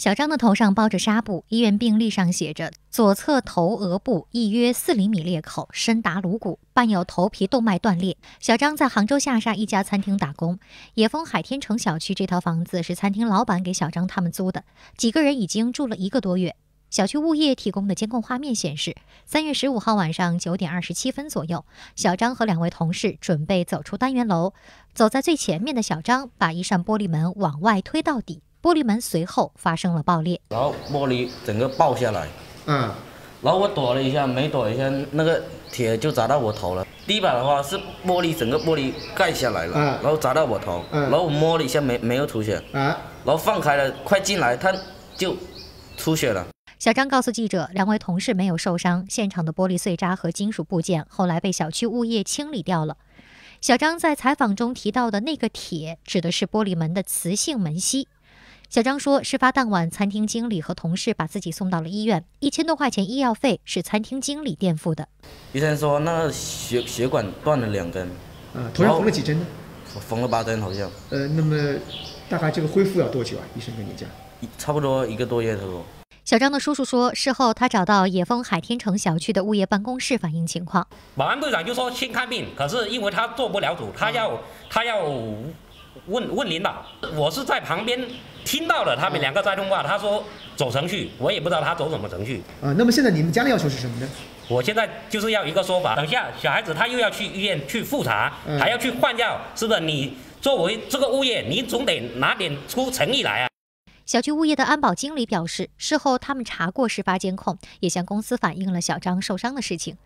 小张的头上包着纱布，医院病历上写着左侧头额部一约四厘米裂口，深达颅骨，伴有头皮动脉断裂。小张在杭州下沙一家餐厅打工，野丰海天城小区这套房子是餐厅老板给小张他们租的，几个人已经住了一个多月。小区物业提供的监控画面显示，三月十五号晚上九点二十七分左右，小张和两位同事准备走出单元楼，走在最前面的小张把一扇玻璃门往外推到底。玻璃门随后发生了爆裂，然后玻璃整个爆下来，嗯，然后我躲了一下，没躲一下，那个铁就砸到我头了。第一把的话是玻璃整个玻璃盖下来了，嗯，然后砸到我头，嗯，然后我摸了一下没没有出血，啊，然后放开了，快进来，他就出血了。小张告诉记者，两位同事没有受伤，现场的玻璃碎渣和金属部件后来被小区物业清理掉了。小张在采访中提到的那个铁，指的是玻璃门的磁性门吸。小张说，事发当晚，餐厅经理和同事把自己送到了医院，一千多块钱医药费是餐厅经理垫付的。医生说，那血血管断了两根，啊，头上缝了几针呢？缝了八针，好像。呃，那么大概这个恢复要多久啊？医生跟你讲，差不多一个多月头。小张的叔叔说，事后他找到野丰海天城小区的物业办公室反映情况，保安队长就说先看病，可是因为他做不了主，他要他要。问问领导，我是在旁边听到了他们两个在通话。他说走程序，我也不知道他走什么程序。啊，那么现在你们家的要求是什么呢？我现在就是要一个说法。等下小孩子他又要去医院去复查，还要去换药，是不是？你作为这个物业，你总得拿点出诚意来啊。小区物业的安保经理表示，事后他们查过事发监控，也向公司反映了小张受伤的事情。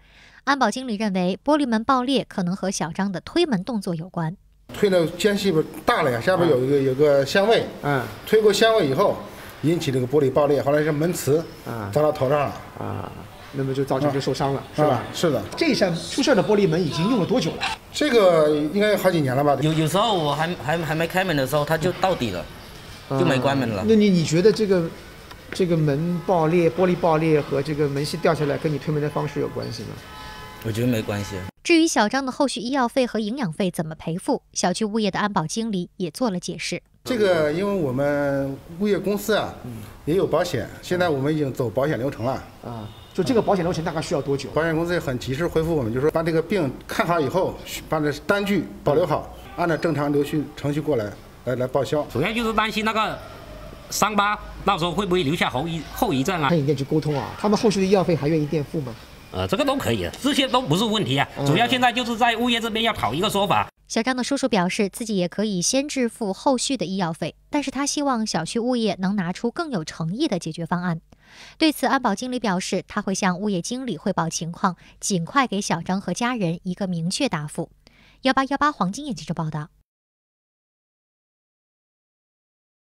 安保经理认为，玻璃门爆裂可能和小张的推门动作有关。推的间隙不大了呀，下边有一个有个箱位，嗯，推过箱位以后，引起这个玻璃爆裂，后来是门磁啊砸到头上了啊，那么就造成就受伤了，是吧？是的。这扇出事的玻璃门已经用了多久了？这个应该有好几年了吧？有有时候我还还还没开门的时候，它就到底了，就没关门了。那你你觉得这个这个门爆裂、玻璃爆裂和这个门隙掉下来，跟你推门的方式有关系吗？我觉得没关系。至于小张的后续医药费和营养费怎么赔付，小区物业的安保经理也做了解释。这个，因为我们物业公司啊，也有保险，现在我们已经走保险流程了。啊，就这个保险流程大概需要多久？保险公司很及时回复我们，就说把这个病看好以后，把这单据保留好，按照正常流序程序过来，来来报销。首先就是担心那个伤疤到时候会不会留下后遗后遗症啊？跟医院去沟通啊，他们后续的医药费还愿意垫付吗？呃，这个都可以，这些都不是问题啊。主要现在就是在物业这边要讨一个说法。小张的叔叔表示，自己也可以先支付后续的医药费，但是他希望小区物业能拿出更有诚意的解决方案。对此，安保经理表示，他会向物业经理汇报情况，尽快给小张和家人一个明确答复。幺八幺八黄金眼记者报道。